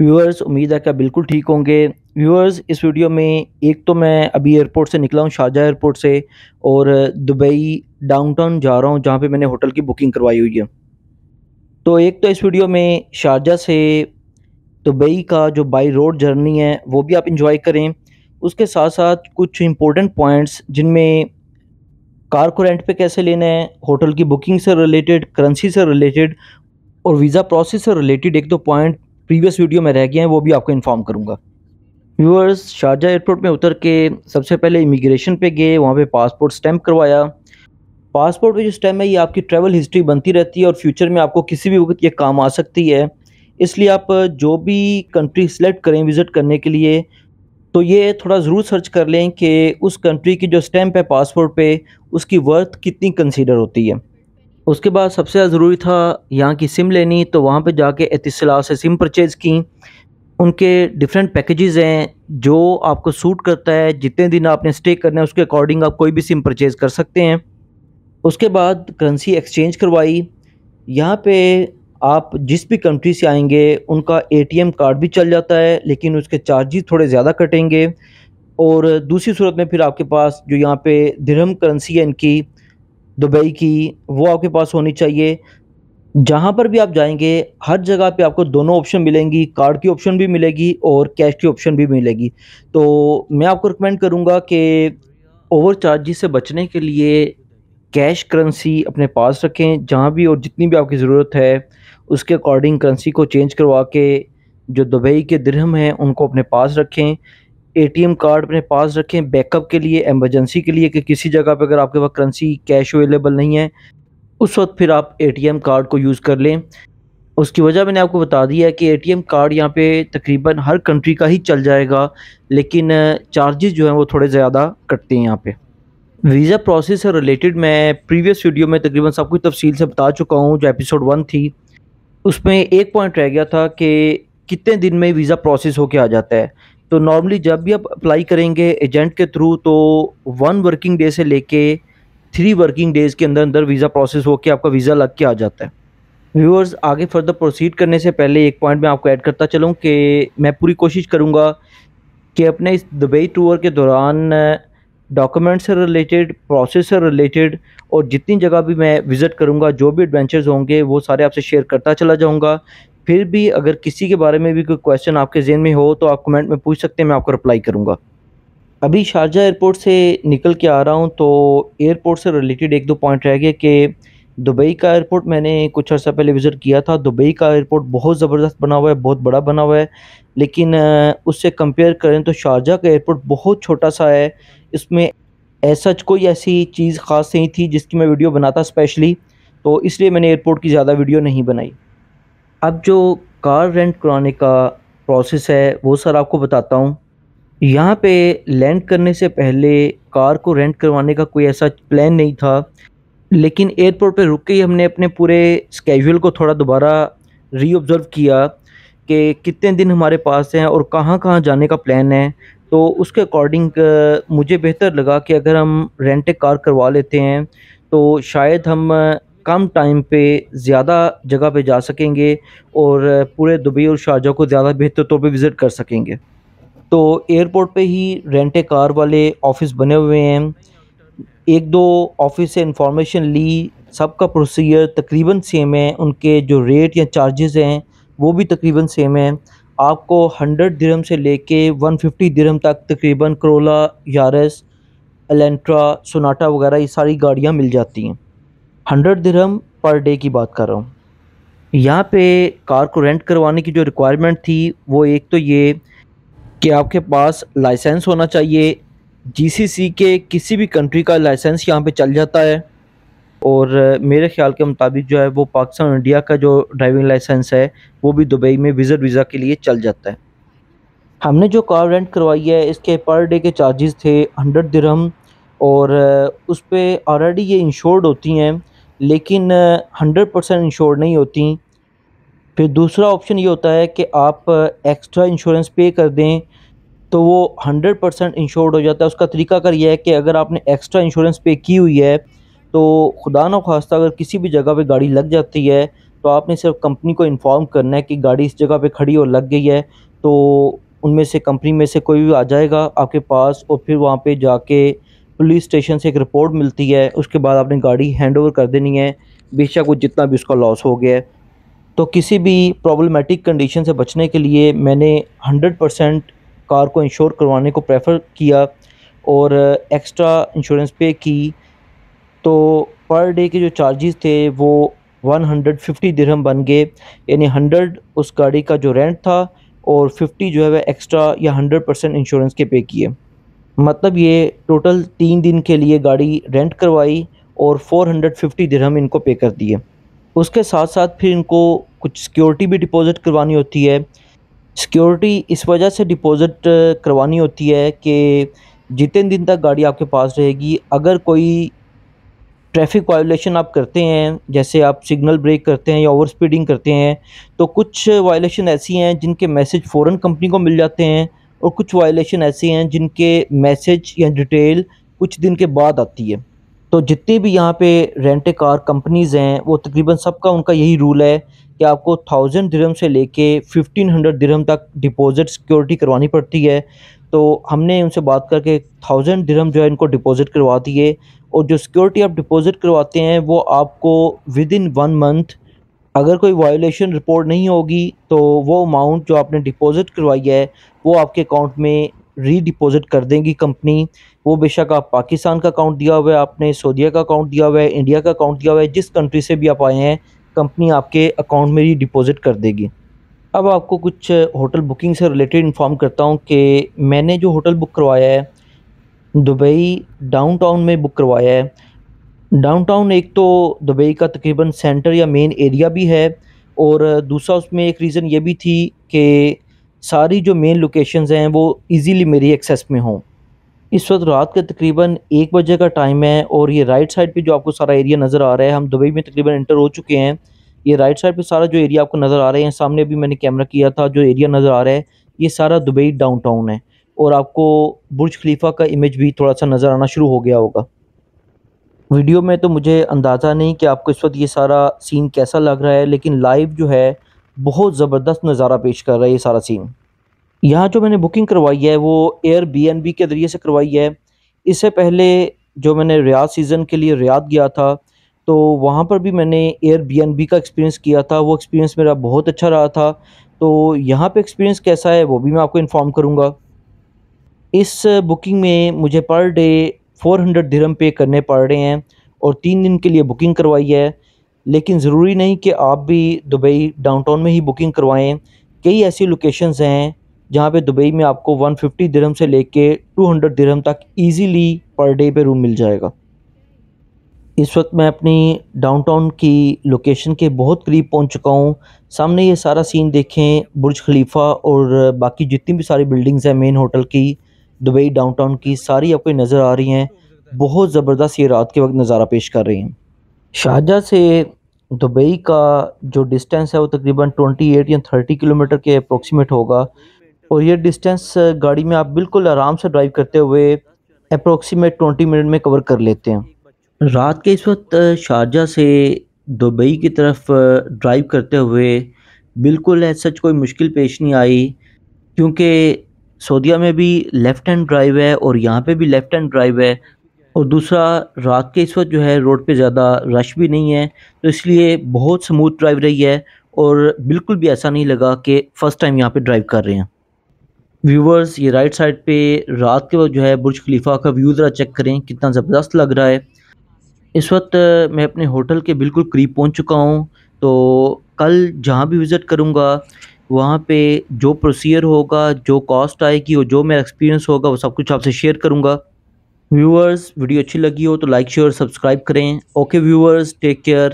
Viewers, امید ہے کہ بالکل ٹھیک ہوں گے۔ ویورز، اس ویڈیو میں ایک تو میں ابھی ایئرپورٹ سے نکلا ہوں شارجہ ایئرپورٹ سے، اور دبئی ڈاؤن ٹاؤن جا رہا ہوں، جہاں پہ میں نے ہوٹل کی بکنگ کروائی ہوئی ہے۔ تو ایک تو اس ویڈیو میں شارجہ سے دبئی کا جو بائی روڈ جرنی ہے، وہ بھی آپ انجوائے کریں۔ اس کے ساتھ ساتھ کچھ امپورٹنٹ پوائنٹس جن میں کار کو رینٹ پہ کیسے لینا ہے، ہوٹل کی بکنگ سے ریلیٹڈ کرنسی سے ریلیٹڈ اور ویزا پروسیس سے ریلیٹڈ ایک دو پوائنٹ پریویس ویڈیو میں رہ گئے ہیں، وہ بھی آپ کو انفارم کروں گا۔ ویورز شارجہ ایئرپورٹ میں اتر کے سب سے پہلے امیگریشن پہ گئے، وہاں پہ پاسپورٹ سٹیمپ کروایا۔ پاسپورٹ پہ جو سٹیمپ ہے، یہ آپ کی ٹریول ہسٹری بنتی رہتی ہے اور فیوچر میں آپ کو کسی بھی وقت یہ کام آ سکتی ہے۔ اس لیے آپ جو بھی کنٹری سلیکٹ کریں وزٹ کرنے کے لیے، تو یہ تھوڑا ضرور سرچ کر لیں کہ اس کنٹری کی جو سٹیمپ ہے پاسپورٹ پہ، اس کی ورتھ کتنی کنسیڈر ہوتی ہے۔ اس کے بعد سب سے زیادہ ضروری تھا یہاں کی سم لینی، تو وہاں پہ جا کے اتصلاح سے سم پرچیز کی۔ ان کے ڈفرینٹ پیکیجز ہیں جو آپ کو سوٹ کرتا ہے، جتنے دن آپ نے اسٹے کرنا ہے، اس کے اکارڈنگ آپ کوئی بھی سم پرچیز کر سکتے ہیں۔ اس کے بعد کرنسی ایکسچینج کروائی۔ یہاں پہ آپ جس بھی کنٹری سے آئیں گے، ان کا اے ٹی ایم کارڈ بھی چل جاتا ہے، لیکن اس کے چارجز تھوڑے زیادہ کٹیں گے۔ اور دوسری صورت میں پھر آپ کے پاس جو یہاں پہ درہم کرنسی ہے ان کی دبئی کی، وہ آپ کے پاس ہونی چاہیے۔ جہاں پر بھی آپ جائیں گے، ہر جگہ پہ آپ کو دونوں آپشن ملیں گی کارڈ کی آپشن بھی ملے گی اور کیش کی آپشن بھی ملے گی۔ تو میں آپ کو ریکمینڈ کروں گا کہ اوور چارجز سے بچنے کے لیے کیش کرنسی اپنے پاس رکھیں۔ جہاں بھی اور جتنی بھی آپ کی ضرورت ہے، اس کے اکارڈنگ کرنسی کو چینج کروا کے جو دبئی کے درہم ہیں، ان کو اپنے پاس رکھیں۔ اے ٹی ایم کارڈ اپنے پاس رکھیں بیک اپ کے لیے، ایمرجنسی کے لیے، کہ کسی جگہ پہ اگر آپ کے پاس کرنسی کیش اویلیبل نہیں ہے، اس وقت پھر آپ اے ٹی ایم کارڈ کو یوز کر لیں۔ اس کی وجہ میں نے آپ کو بتا دیا ہے کہ اے ٹی ایم کارڈ یہاں پہ تقریباً ہر کنٹری کا ہی چل جائے گا، لیکن چارجز جو ہیں وہ تھوڑے زیادہ کٹتے ہیں یہاں پہ۔ ویزا پروسیس سے ریلیٹڈ میں پریویس ویڈیو میں تقریباً سب کچھ تفصیل سے بتا چکا ہوں، جو ایپیسوڈ ون تھی۔ اس میں ایک پوائنٹ رہ گیا تھا کہ کتنے دن میں ویزا پروسیس ہو کے آ جاتا ہے۔ تو نارملی جب بھی آپ اپلائی کریں گے ایجنٹ کے تھرو تو ون ورکنگ ڈے سے لے کے تھری ورکنگ ڈیز کے اندر اندر ویزا پروسیس ہو کے آپ کا ویزا لگ کے آ جاتا ہے۔ ویورز آگے فردر پروسیڈ کرنے سے پہلے ایک پوائنٹ میں آپ کو ایڈ کرتا چلوں کہ میں پوری کوشش کروں گا کہ اپنے اس دبئی ٹور کے دوران ڈاکومنٹ سے ریلیٹڈ پروسیس سے ریلیٹڈ اور جتنی جگہ بھی میں وزٹ کروں گا، جو بھی ایڈونچرز ہوں گے، وہ سارے آپ سے شیئر کرتا چلا جاؤں گا۔ پھر بھی اگر کسی کے بارے میں بھی کوئی کویشچن آپ کے ذہن میں ہو تو آپ کمنٹ میں پوچھ سکتے ہیں، میں آپ کو رپلائی کروں گا۔ ابھی شارجہ ایئرپورٹ سے نکل کے آ رہا ہوں تو ایئرپورٹ سے ریلیٹڈ ایک دو پوائنٹ رہ گئے کہ دبئی کا ایئرپورٹ میں نے کچھ عرصہ پہلے وزٹ کیا تھا۔ دبئی کا ایئرپورٹ بہت زبردست بنا ہوا ہے، بہت بڑا بنا ہوا ہے۔ لیکن اس سے کمپیئر کریں تو شارجہ کا ایئرپورٹ بہت چھوٹا سا ہے۔ اس میں ایسا کوئی ایسی چیز خاص نہیں تھی جس کی میں ویڈیو بناتا اسپیشلی تو اس لیے میں نے ایئرپورٹ کی زیادہ ویڈیو نہیں بنائی۔ اب جو کار رینٹ کرانے کا پروسیس ہے، وہ سر آپ کو بتاتا ہوں۔ یہاں پہ لینڈ کرنے سے پہلے کار کو رینٹ کروانے کا کوئی ایسا پلان نہیں تھا، لیکن ایئرپورٹ پہ رک کے ہی ہم نے اپنے پورے اسکیجول کو تھوڑا دوبارہ ری آبزرو کیا کہ کتنے دن ہمارے پاس ہیں اور کہاں کہاں جانے کا پلان ہے۔ تو اس کے اکارڈنگ مجھے بہتر لگا کہ اگر ہم رینٹ کار کروا لیتے ہیں تو شاید ہم کم ٹائم پہ زیادہ جگہ پہ جا سکیں گے اور پورے دبئی اور شارجہ کو زیادہ بہتر طور پہ وزٹ کر سکیں گے۔ تو ایئرپورٹ پہ ہی رینٹ کار والے آفس بنے ہوئے ہیں۔ ایک دو آفس سے انفارمیشن لی، سب کا پروسیجر تقریباً سیم ہے۔ ان کے جو ریٹ یا چارجز ہیں، وہ بھی تقریباً سیم ہیں۔ آپ کو ہنڈریڈ درہم سے لے کے ون ففٹی درہم تک تقریباً کرولا، یارس الینٹرا سوناٹا وغیرہ یہ ساری گاڑیاں مل جاتی ہیں۔ ہنڈریڈ درہم پر ڈے کی بات کر رہا ہوں۔ یہاں پہ کار کو رینٹ کروانے کی جو ریکوائرمنٹ تھی، وہ ایک تو یہ کہ آپ کے پاس لائسنس ہونا چاہیے۔ جی سی سی کے کسی بھی کنٹری کا لائسنس یہاں پہ چل جاتا ہے۔ اور میرے خیال کے مطابق جو ہے، وہ پاکستان انڈیا کا جو ڈرائیونگ لائسنس ہے، وہ بھی دبئی میں وزٹ ویزا کے لیے چل جاتا ہے۔ ہم نے جو کار رینٹ کروائی ہے، اس کے پر ڈے کے چارجز تھے ہنڈریڈ درہم۔ اور اس پہ آلریڈی یہ انشورڈ ہوتی ہیں۔ لیکن ہنڈریڈ پرسینٹ انشور نہیں ہوتی۔ پھر دوسرا آپشن یہ ہوتا ہے کہ آپ ایکسٹرا انشورنس پے کر دیں تو وہ ہنڈریڈ پرسینٹ انشورڈ ہو جاتا ہے۔ اس کا طریقہ کر یہ ہے کہ اگر آپ نے ایکسٹرا انشورنس پے کی ہوئی ہے تو خدا نخواستہ اگر کسی بھی جگہ پہ گاڑی لگ جاتی ہے تو آپ نے صرف کمپنی کو انفارم کرنا ہے کہ گاڑی اس جگہ پہ کھڑی اور لگ گئی ہے تو ان میں سے کمپنی میں سے کوئی بھی آ جائے گا آپ کے پاس اور پھر وہاں پہ جا کے پولیس اسٹیشن سے ایک رپورٹ ملتی ہے، اس کے بعد آپ نے گاڑی ہینڈ اوور کر دینی ہے۔ بے شک وہ جتنا بھی اس کا لاس ہو گیا ہے۔ تو کسی بھی پرابلمیٹک کنڈیشن سے بچنے کے لیے میں نے ہنڈریڈ پرسینٹ کار کو انشور کروانے کو پریفر کیا اور ایکسٹرا انشورنس پے کی۔ تو پر ڈے کے جو چارجز تھے وہ ون ہنڈریڈ ففٹی درہم بن گئے۔ یعنی ہنڈریڈ اس گاڑی کا جو رینٹ تھا اور ففٹی جو ہے وہ ایکسٹرا یا ہنڈریڈ پرسینٹ انشورنس کے پے کیے۔ مطلب یہ ٹوٹل تین دن کے لیے گاڑی رینٹ کروائی اور فور ہنڈریڈ ففٹی درہم ان کو پے کر دیے۔ اس کے ساتھ ساتھ پھر ان کو کچھ سیکیورٹی بھی ڈپوزٹ کروانی ہوتی ہے۔ سیکیورٹی اس وجہ سے ڈپوزٹ کروانی ہوتی ہے کہ جتنے دن تک گاڑی آپ کے پاس رہے گی، اگر کوئی ٹریفک وائلیشن آپ کرتے ہیں، جیسے آپ سگنل بریک کرتے ہیں یا اوور سپیڈنگ کرتے ہیں، تو کچھ وائلیشن ایسی ہیں جن کے میسج فوراً کمپنی کو مل جاتے ہیں۔ اور کچھ وائلیشن ایسی ہیں جن کے میسج یا ڈیٹیل کچھ دن کے بعد آتی ہے۔ تو جتنے بھی یہاں پہ رینٹ کار کمپنیز ہیں، وہ تقریباً سب کا ان کا یہی رول ہے کہ آپ کو تھاؤزنڈ درہم سے لے کے ففٹین ہنڈریڈ درہم تک ڈپوزٹ سیکورٹی کروانی پڑتی ہے۔ تو ہم نے ان سے بات کر کے تھاؤزنڈ درہم جو ہے ان کو ڈپوزٹ کروا دیے۔ اور جو سیکورٹی آپ ڈپوزٹ کرواتے ہیں، وہ آپ کو ود ان ون منتھ اگر کوئی وائلیشن رپورٹ نہیں ہوگی تو وہ اماؤنٹ جو آپ نے ڈپوزٹ کروائی ہے، وہ آپ کے اکاؤنٹ میں ری ڈپوزٹ کر دیں گی کمپنی وہ بے شک آپ پاکستان کا اکاؤنٹ دیا ہوا ہے، آپ نے سعودیہ کا اکاؤنٹ دیا ہوا ہے، انڈیا کا اکاؤنٹ دیا ہوا ہے، جس کنٹری سے بھی آپ آئے ہیں کمپنی آپ کے اکاؤنٹ میں ری ڈپوزٹ کر دے گی۔ اب آپ کو کچھ ہوٹل بکنگ سے ریلیٹڈ انفارم کرتا ہوں کہ میں نے جو ہوٹل بک کروایا ہے، دبئی ڈاؤن ٹاؤن میں بک کروایا ہے۔ ڈاؤن ٹاؤن ایک تو دبئی کا تقریباً سینٹر یا مین ایریا بھی ہے، اور دوسرا اس میں ایک ریزن یہ بھی تھی کہ ساری جو مین لوکیشنز ہیں وہ ایزیلی میری ایکسیس میں ہوں۔ اس وقت رات کا تقریباً ایک بجے کا ٹائم ہے، اور یہ رائٹ سائڈ پہ جو آپ کو سارا ایریا نظر آ رہا ہے، ہم دبئی میں تقریباً انٹر ہو چکے ہیں۔ یہ رائٹ سائڈ پہ سارا جو ایریا آپ کو نظر آ رہے ہیں، سامنے بھی میں نے کیمرہ کیا تھا، جو ایریا نظر آ رہا ہے، یہ سارا دبئی ڈاؤن ٹاؤن ہے۔ اور آپ کو برج خلیفہ کا امیج بھی تھوڑا سا نظر آنا شروع ہو گیا ہوگا۔ ویڈیو میں تو مجھے اندازہ نہیں کہ آپ کو اس وقت یہ سارا سین کیسا لگ رہا ہے، لیکن لائیو جو ہے، بہت زبردست نظارہ پیش کر رہا ہے یہ سارا سین۔ یہاں جو میں نے بکنگ کروائی ہے، وہ ایئر بی این بی کے ذریعے سے کروائی ہے۔ اس سے پہلے جو میں نے ریاض سیزن کے لیے ریاض گیا تھا، تو وہاں پر بھی میں نے ایئر بی این بی کا ایکسپیرینس کیا تھا۔ وہ ایکسپیرینس میرا بہت اچھا رہا تھا۔ تو یہاں پہ ایکسپیرینس کیسا ہے، وہ بھی میں آپ کو انفارم کروں گا۔ اس بکنگ میں مجھے پر ڈے فور ہنڈریڈ درم پے کرنے پڑ رہے ہیں اور تین دن کے لیے بکنگ کروائی ہے۔ لیکن ضروری نہیں کہ آپ بھی دبئی ڈاؤن ٹاؤن میں ہی بکنگ کروائیں۔ کئی ایسی لوکیشنز ہیں جہاں پہ دبئی میں آپ کو ون ففٹی درہم سے لے کے ٹو ہنڈریڈ درہم تک ایزیلی پر ڈے پہ روم مل جائے گا۔ اس وقت میں اپنی ڈاؤن ٹاؤن کی لوکیشن کے بہت قریب پہنچ چکا ہوں۔ سامنے یہ سارا سین دیکھیں، برج خلیفہ اور باقی جتنی بھی ساری بلڈنگز ہیں مین ہوٹل کی دبئی ڈاؤن ٹاؤن کی ساری آپ کو نظر آ رہی ہیں۔ بہت زبردست یہ رات کے وقت نظارہ پیش کر رہی ہیں۔ شارجہ سے دبئی کا جو ڈسٹینس ہے وہ تقریباً ٹونٹی ایٹ یا تھرٹی کلومیٹر کے اپروکسیمیٹ ہوگا۔ اور یہ ڈسٹینس گاڑی میں آپ بالکل آرام سے ڈرائیو کرتے ہوئے اپروکسیمیٹ ٹونٹی منٹ میں کور کر لیتے ہیں۔ رات کے اس وقت شارجہ سے دبئی کی طرف ڈرائیو کرتے ہوئے بالکل سچ کوئی مشکل پیش نہیں آئی۔ کیونکہ سعودیہ میں بھی لیفٹ ہینڈ ڈرائیو ہے اور یہاں پہ بھی لیفٹ ہینڈ ڈرائیو ہے اور دوسرا رات کے اس وقت جو ہے روڈ پہ زیادہ رش بھی نہیں ہے، تو اس لیے بہت سموتھ ڈرائیو رہی ہے اور بالکل بھی ایسا نہیں لگا کہ فرسٹ ٹائم یہاں پہ ڈرائیو کر رہے ہیں۔ ویورز یہ رائٹ سائڈ پہ رات کے وقت جو ہے برج خلیفہ کا ویو ذرا چیک کریں کتنا زبردست لگ رہا ہے۔ اس وقت میں اپنے ہوٹل کے بالکل قریب پہنچ چکا ہوں، تو کل جہاں بھی وزٹ کروں گا وہاں پہ جو پروسیئر ہوگا، جو کاسٹ آئے گی اور جو میرا ایکسپیرینس ہوگا، وہ سب کچھ آپ سے شیئر کروں گا۔ ویورز ویڈیو اچھی لگی ہو تو لائک شیئر سبسکرائب کریں۔ Okay viewers take care